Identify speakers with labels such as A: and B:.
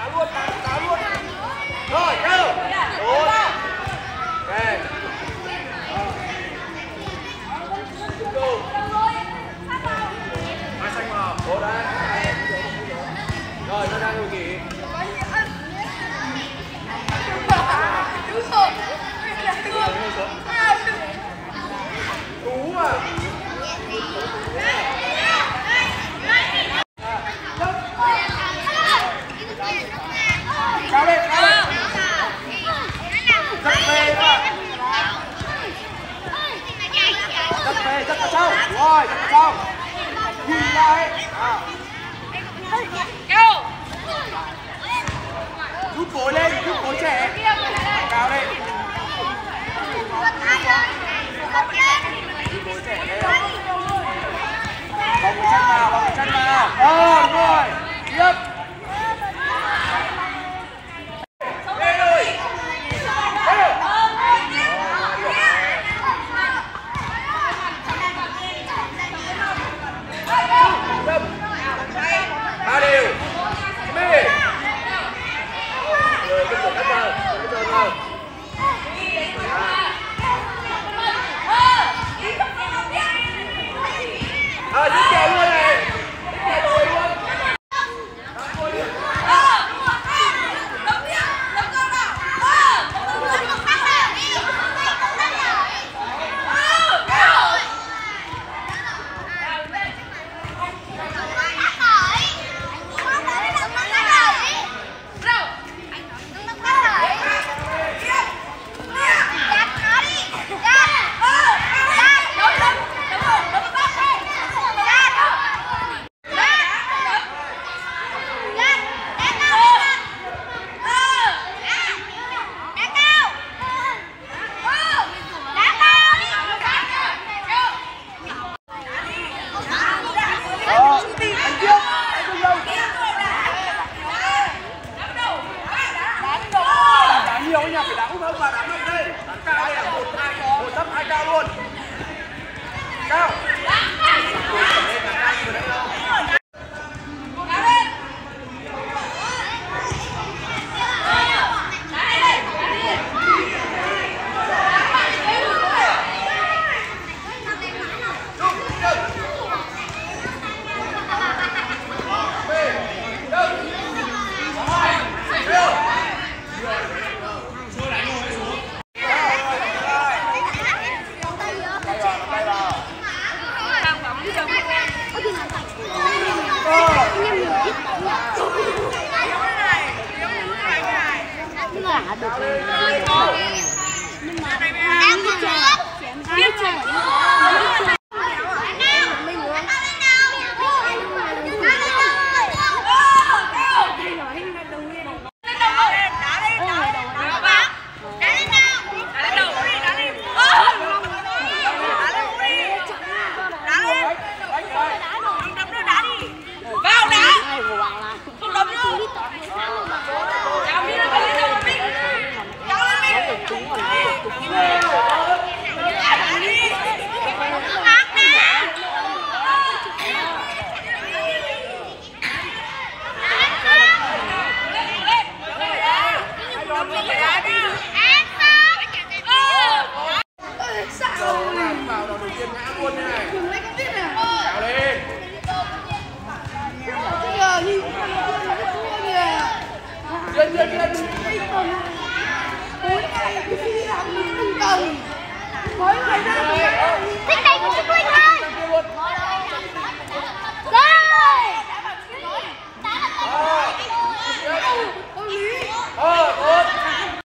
A: đá luôn đá, đá luôn. Rồi kêu đúng ok hai xanh vào. Cố đấy. Rồi nó đang ngồi nghỉ. Cú mà cao lên cao lên rất phê đó rất phê rất là sâu nhìn lại. À. rút gối lên rút gối trẻ cao lên rút gối trẻ lên vòng cái chân vào vòng cái chân vào ờ đúng rồi tiếp lên rồi lên Tâm. ba đều mê rồi tiếp tục cắt vào cắt vào vào à giúp kèo luôn này giúp kèo đuổi luôn Đó, anh tiếp anh đừng đâu đâu đá nhiều phải đá út hơn và đá mạnh đây. Đá cao đây là một, hai, một thấp hai cao luôn. Cao.
B: Nhưng mà được nhưng mà
C: Right now.